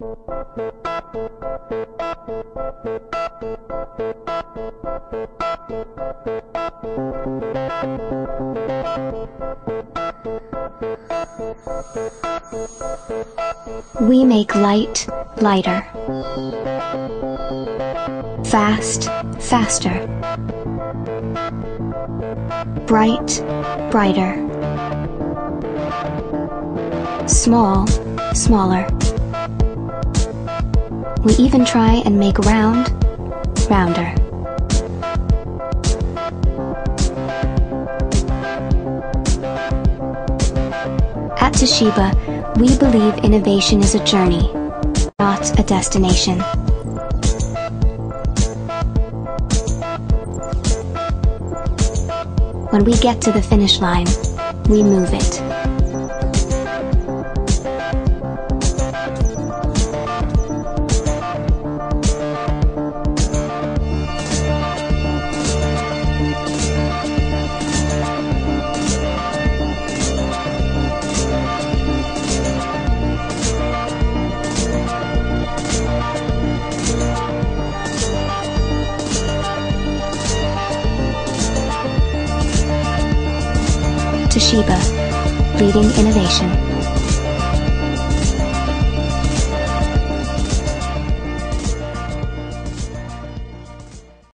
We make light lighter. Fast faster. Bright brighter. Small smaller. We even try and make round rounder. At Toshiba, we believe innovation is a journey, not a destination. When we get to the finish line, we move it. Toshiba, leading innovation.